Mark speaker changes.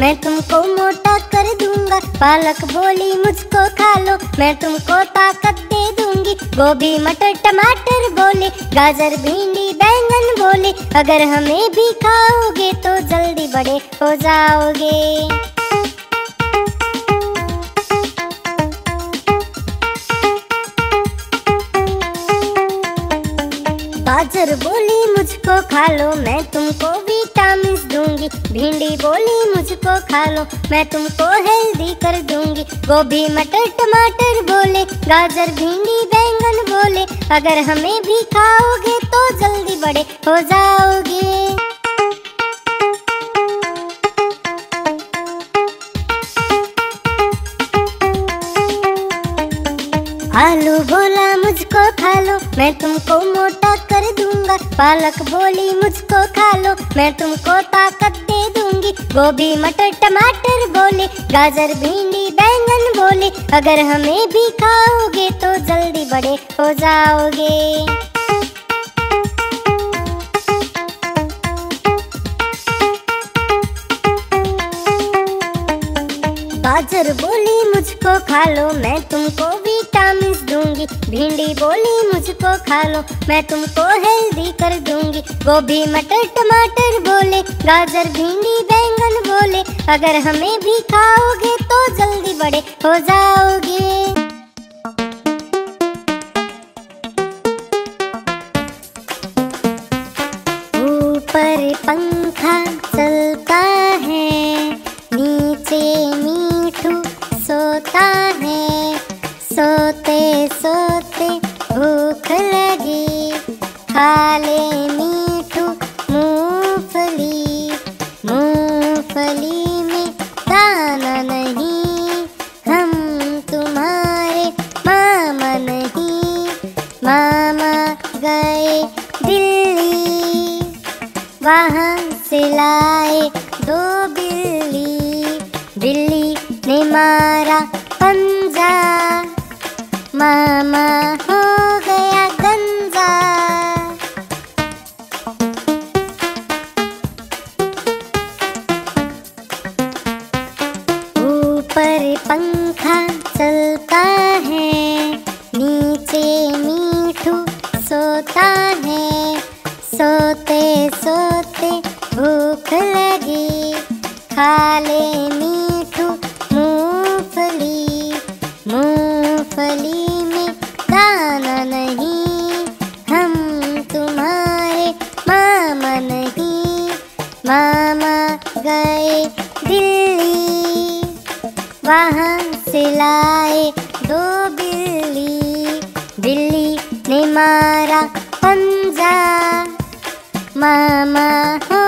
Speaker 1: मैं तुमको मोटा कर दूँगा। पालक बोली, मुझको खा लो मैं तुमको ताकत दे दूँगी। गोभी, मटर, टमाटर बोले। गाजर, भिंडी, बैंगन बोले। अगर हमें भी खाओगे तो जल्दी बड़े हो जाओगे। गाजर बोली, मुझको खा लो मैं तुमको विटामिन दूँगी। भिंडी बोली, मुझको खा लो, मैं तुमको हेल्दी कर दूँगी। गोभी, मटर, टमाटर बोले, गाजर, भिंडी, बैंगन बोले, अगर हमें भी खाओगे तो जल्दी बड़े हो जाओगे। आलू बोला मुझको खा लो मैं तुमको मोटा कर दूँगा। पालक बोली, मुझको खा लो मैं तुमको ताकत दे दूँगी। गोभी, मटर, टमाटर बोले। गाजर, भिंडी, बैंगन बोले। अगर हमें भी खाओगे तो जल्दी बड़े हो जाओगे। गाजर बोली, मुझको खा लो, मैं तुमको विटामिन दूँगी। भिंडी बोली, मुझको खा लो, मैं तुमको हेल्दी कर दूँगी। गोभी, मटर, टमाटर बोले, गाजर, भिंडी, बैंगन बोले, अगर हमें भी खाओगे तो जल्दी बड़े हो जाओगे। ऊपर पंखा सोता है। सोते सोते भूख लगी। खा ले मीठू मूंगफली। मूंगफली में दाना नहीं। हम तुम्हारे मामा नहीं। मामा गए दिल्ली। वहाँ से लाए दो ने मारा पंजा। मामा हो गया गंजा। ऊपर पंखा चलता है, नीचे मीठू सोता है। सोते सोते भूख लगी खा ले मीठू मामा गए दिल्ली। वहाँ से लाए दो बिल्ली। बिल्ली ने मारा पंजा। मामा हो